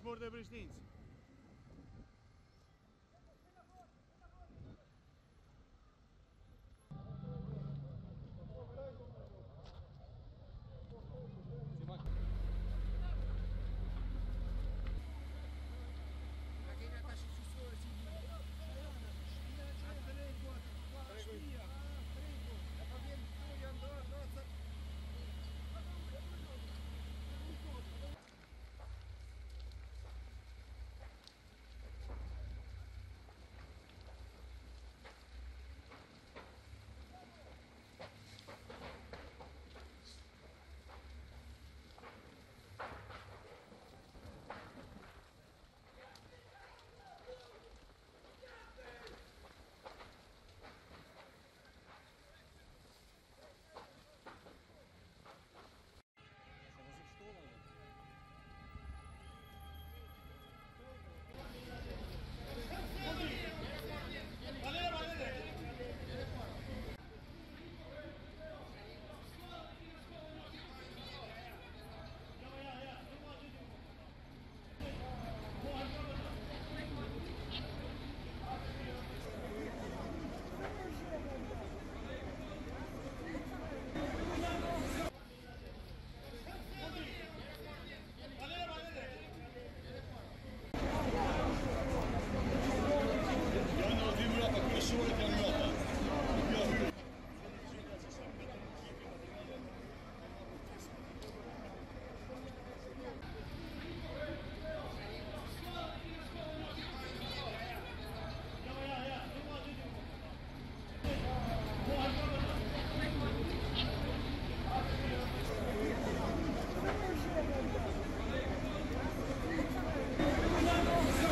Smurda Bristins.